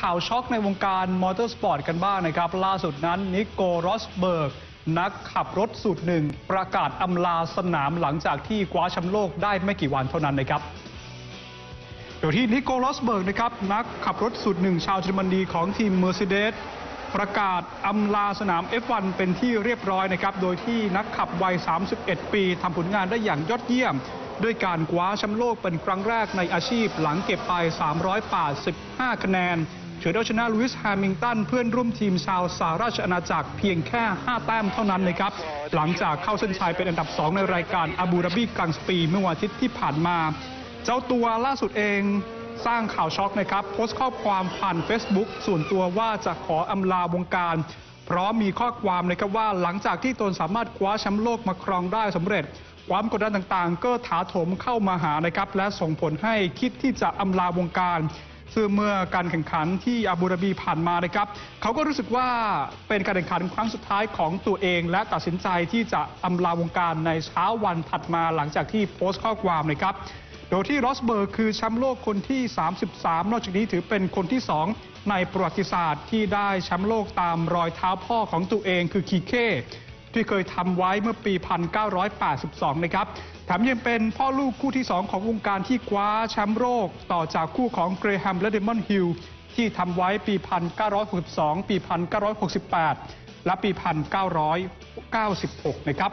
ข่าวช็อกในวงการมอเตอร์สปอร์ตกันบ้างนะครับ ล่าสุดนั้นนิโกรอสเบิร์ก นักขับรถสูตรหนึ่ง ประกาศอำลาสนามหลังจากที่คว้าแชมป์โลกได้ไม่กี่วันเท่านั้นนะครับ โดยที่นิโก รอสเบิร์กนะครับ นักขับรถสูตรหนึ่งชาวเยอรมนีของทีม Mercedes ประกาศอำลาสนาม F1 เป็นที่เรียบร้อยนะครับ โดยที่นักขับวัย 31 ปีทำผลงานได้อย่างยอดเยี่ยมด้วยการคว้าแชมป์โลกเป็นครั้งแรกในอาชีพหลังเก็บไป 385 คะแนน เฉือนเอาชนะลูอิส แฮมิลตันเพื่อนร่วมทีมชาวสหราชอาณาจักรเพียงแค่ 5 แต้มเท่านั้นนะครับหลังจากเข้าเส้นชัยเป็นอันดับ 2 ในรายการอาบูดาบีกรังด์ปรีซ์เมื่อวันอาทิตย์ที่ผ่านมา เจ้าตัวล่าสุดเองสร้างข่าวช็อกนะครับ โพสต์ข้อความผ่าน Facebook ส่วนตัวว่าจะขออำลาวงการ พร้อมมีข้อความนะครับว่าหลังจากที่ตนสามารถคว้าแชมป์โลกมาครองได้สำเร็จ ความกดดันต่างๆ ก็ถาโถมเข้ามาหานะครับ และส่งผลให้คิดที่จะอำลาวงการ ซึ่งเมื่อการแข่งขันที่อาบูดาบีผ่านมานะครับเขาก็รู้สึกว่าเป็นการแข่งขันครั้งสุดท้ายของตัวเอง และตัดสินใจที่จะอำลาวงการในเช้าวันถัดมาหลังจากที่โพสต์ข้อความนะครับโดยที่รอสเบิร์กคือแชมป์โลกคนที่ 33 นอกจากนี้ถือเป็นคนที่ 2 ในประวัติศาสตร์ที่ได้แชมป์โลกตามรอยเท้าพ่อของตัวเองคือเคเค ที่เคยทำไว้เมื่อปี 1982 นะครับแถมยังเป็นพ่อลูกคู่ที่ 2 ของวงการที่คว้าแชมป์โลกต่อจากคู่ของเกรแฮมและเดมอนฮิลที่ทำไว้ปี 1962 ปี 1968 และปี 1996 นะครับ